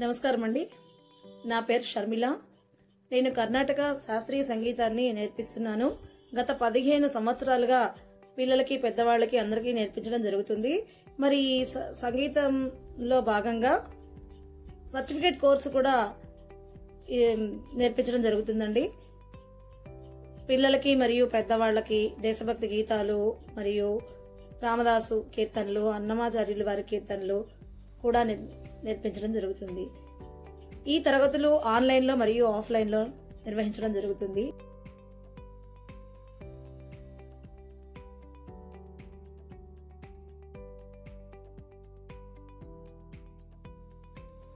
నమస్కారం అండి నా పేరు షర్మిల. నేను కర్ణాటక శాస్త్రీయ సంగీతాన్ని నేర్పిస్తున్నాను. గత పదిహేను సంవత్సరాలుగా పిల్లలకి పెద్దవాళ్ళకి అందరికీ నేర్పించడం జరుగుతుంది. మరి ఈ స- సంగీతంలో భాగంగా సర్టిఫికేట్ కోర్సు కూడా నేర్పించడం జరుగుతుందండి. పిల్లలకి మరియు పెద్దవాళ్ళకి దేశభక్తి గీతాలు మరియు రామదాసు కీర్తనలు అన్నమాచార్యులు వారి కీర్తనలు కూడా నేర్పించడం జరుగుతుంది. ఈ తరగతులు ఆన్లైన్లో మరియు ఆఫ్లైన్లో నిర్వహించడం జరుగుతుంది.